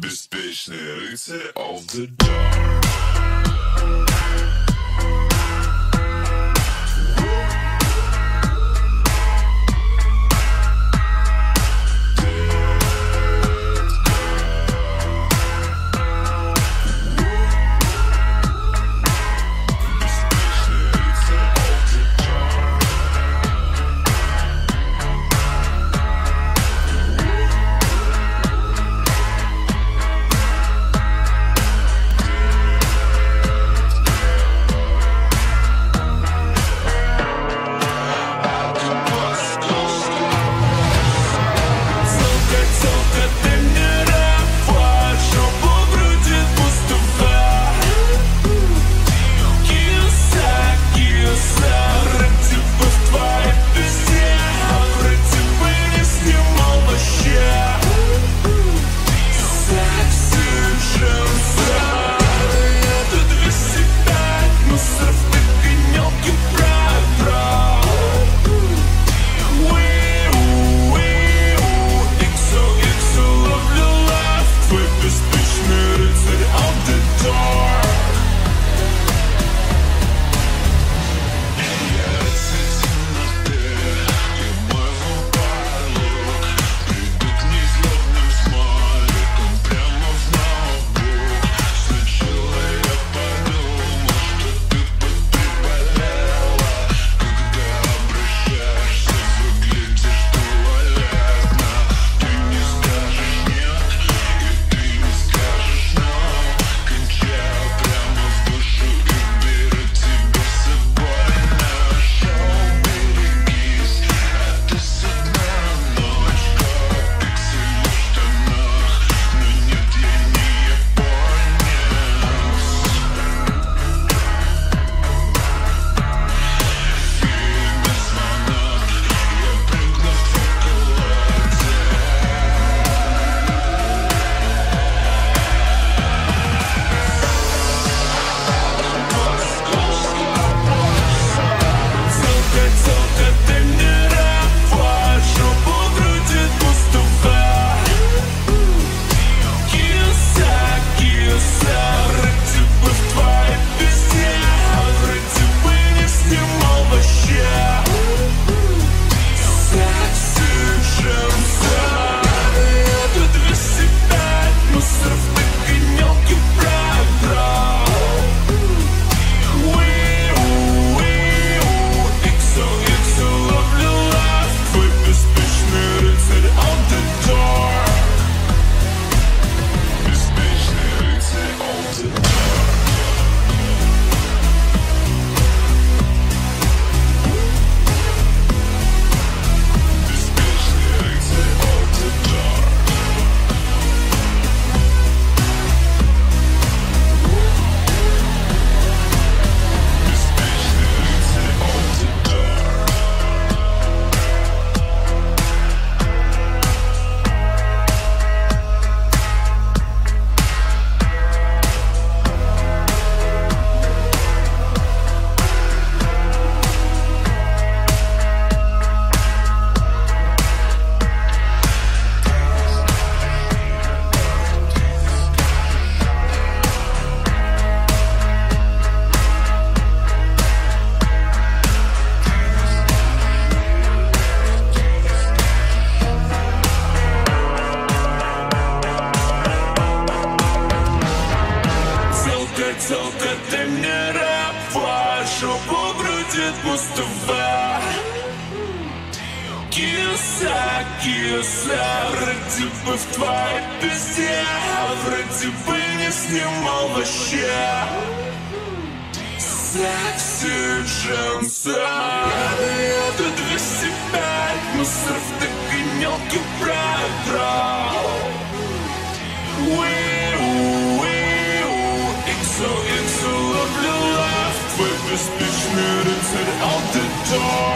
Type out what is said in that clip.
Беспечные рыцари of the dark будет пустова Киса, киса, вроде бы в твоей пизде а Вроде бы не снимал вообще. Секси джинса Рады это 205, мусор в такси door.